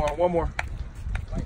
more, one more. Like